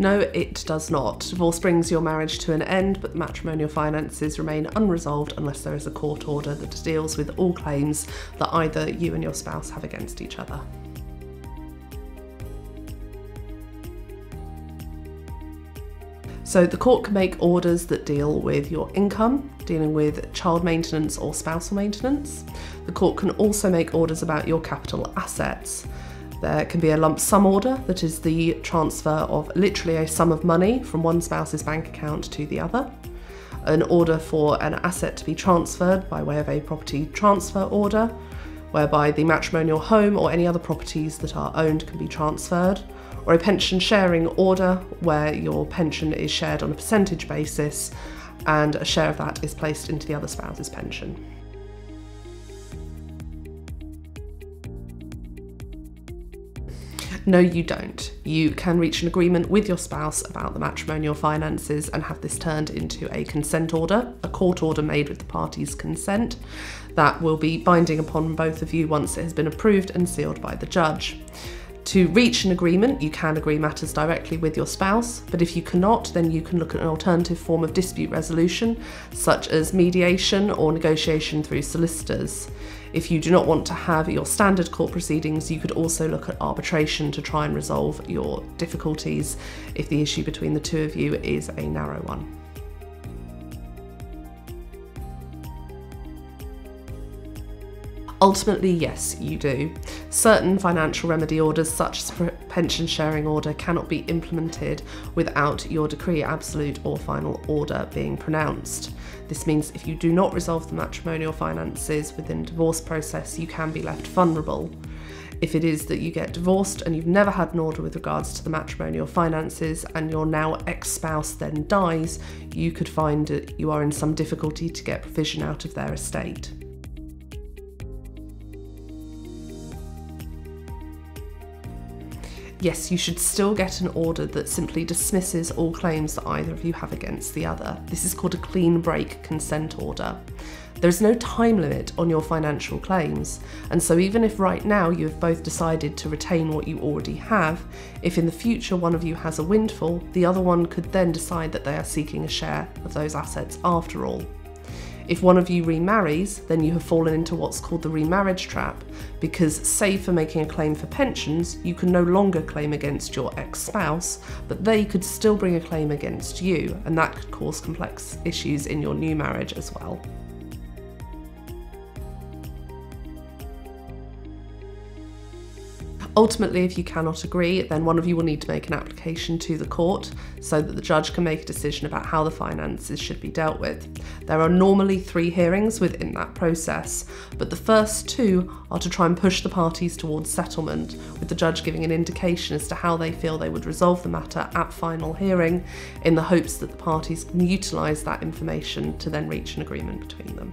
No, it does not. Divorce brings your marriage to an end, but the matrimonial finances remain unresolved unless there is a court order that deals with all claims that either you and your spouse have against each other. So the court can make orders that deal with your income, dealing with child maintenance or spousal maintenance. The court can also make orders about your capital assets. There can be a lump sum order, that is the transfer of literally a sum of money from one spouse's bank account to the other. An order for an asset to be transferred by way of a property transfer order, whereby the matrimonial home or any other properties that are owned can be transferred or a pension sharing order where your pension is shared on a percentage basis and a share of that is placed into the other spouse's pension. No, you don't. You can reach an agreement with your spouse about the matrimonial finances and have this turned into a consent order, a court order made with the parties' consent, that will be binding upon both of you once it has been approved and sealed by the judge. To reach an agreement, you can agree matters directly with your spouse, but if you cannot, then you can look at an alternative form of dispute resolution, such as mediation or negotiation through solicitors. If you do not want to have your standard court proceedings, you could also look at arbitration to try and resolve your difficulties if the issue between the two of you is a narrow one. Ultimately, yes, you do. Certain financial remedy orders, such as pension sharing order, cannot be implemented without your decree absolute or final order being pronounced. This means if you do not resolve the matrimonial finances within divorce process, you can be left vulnerable. If it is that you get divorced and you've never had an order with regards to the matrimonial finances and your now ex spouse then dies, you could find that you are in some difficulty to get provision out of their estate. Yes, you should still get an order that simply dismisses all claims that either of you have against the other. This is called a clean break consent order. There is no time limit on your financial claims, and so even if right now you have both decided to retain what you already have, if in the future one of you has a windfall, the other one could then decide that they are seeking a share of those assets after all. If one of you remarries, then you have fallen into what's called the remarriage trap, because, save for making a claim for pensions, you can no longer claim against your ex spouse, but they could still bring a claim against you, and that could cause complex issues in your new marriage as well. Ultimately, if you cannot agree, then one of you will need to make an application to the court so that the judge can make a decision about how the finances should be dealt with. There are normally three hearings within that process, but the first two are to try and push the parties towards settlement, with the judge giving an indication as to how they feel they would resolve the matter at final hearing in the hopes that the parties can utilise that information to then reach an agreement between them.